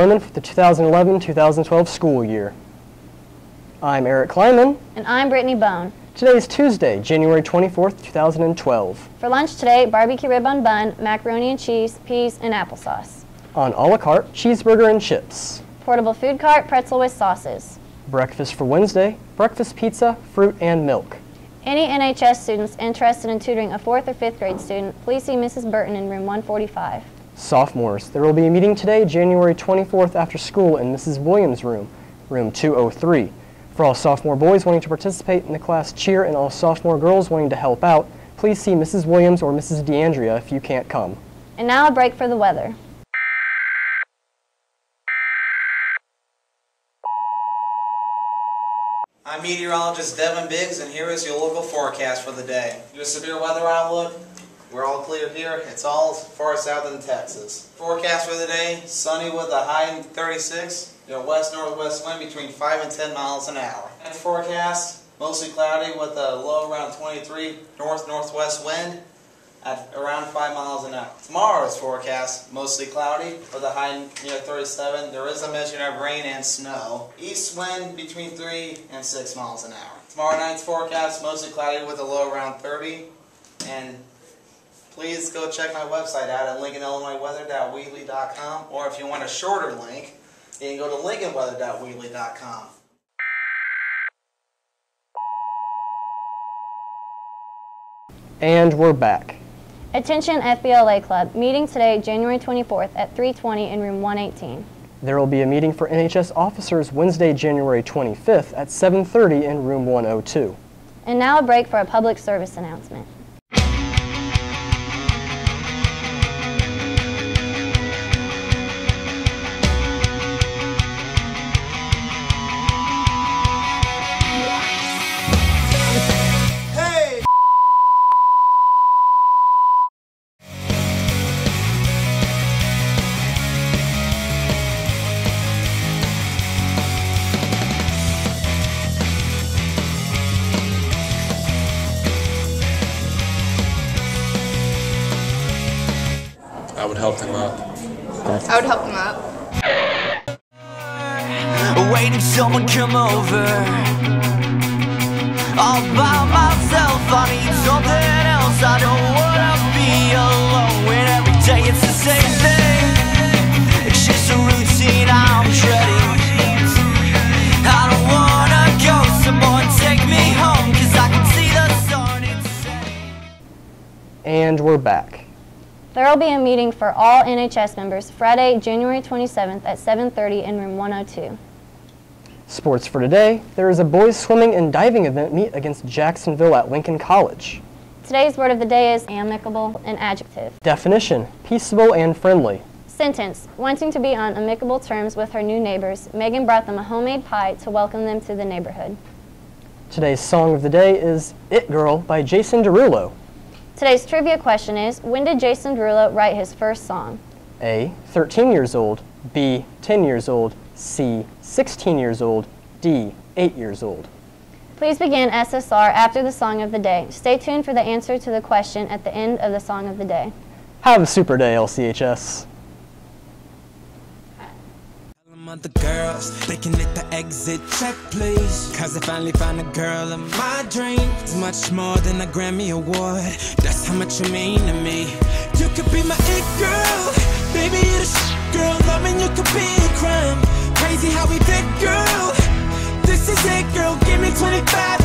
for the 2011-2012 school year. I'm Eric Kleiman. And I'm Brittany Bone. Today is Tuesday, January 24th, 2012. For lunch today, barbecue rib on bun, macaroni and cheese, peas, and applesauce. On a la carte, cheeseburger and chips. Portable food cart, pretzel with sauces. Breakfast for Wednesday, breakfast pizza, fruit, and milk. Any NHS students interested in tutoring a 4th or 5th grade student, please see Mrs. Burton in room 145. Sophomores, there will be a meeting today, January 24th after school in Mrs. Williams' room, room 203. For all sophomore boys wanting to participate in the class cheer and all sophomore girls wanting to help out, please see Mrs. Williams or Mrs. DeAndrea if you can't come. And now a break for the weather. I'm meteorologist Devin Biggs, and here is your local forecast for the day. Your severe weather outlook. We're all clear here. It's all far south in Texas. Forecast for the day, sunny with a high in 36, your west-northwest wind between 5 and 10 miles an hour. And forecast, mostly cloudy with a low around 23, north-northwest wind at around 5 miles an hour. Tomorrow's forecast, mostly cloudy with a high near 37. There is a mention of rain and snow. East wind between 3 and 6 miles an hour. Tomorrow night's forecast, mostly cloudy with a low around 30. And please go check my website out at lincolnillinoisweather.weebly.com or if you want a shorter link, you can go to lincolnweather.weebly.com. And we're back. Attention FBLA Club, meeting today, January 24th at 320 in room 118. There will be a meeting for NHS officers Wednesday, January 25th at 7.30 in room 102. And now a break for a public service announcement. Help them out. I would help them out. Waiting someone come over All by myself I need something else I don't wanna be alone When every day it's the same thing It's just a routine I'm dreading I don't wanna go Someone take me home Cause I can see the sun it's And we're back. There will be a meeting for all NHS members Friday, January 27th at 7.30 in room 102. Sports for today, there is a boys swimming and diving event meet against Jacksonville at Lincoln College. Today's word of the day is amicable, an adjective. Definition, peaceable and friendly. Sentence, wanting to be on amicable terms with her new neighbors, Megan brought them a homemade pie to welcome them to the neighborhood. Today's song of the day is It Girl by Jason Derulo. Today's trivia question is, when did Jason Derulo write his first song? A, 13 years old, B, 10 years old, C, 16 years old, D, 8 years old. Please begin SSR after the song of the day. Stay tuned for the answer to the question at the end of the song of the day. Have a super day, LCHS. Them other girls, they can hit the exit check, please. Cause I finally found a girl of my dreams. Much more than a Grammy Award. That's how much you mean to me. You could be my it girl. Baby, you're the sh- girl. Loving you could be a crime. Crazy how we fit, girl. This is it, girl. Give me 25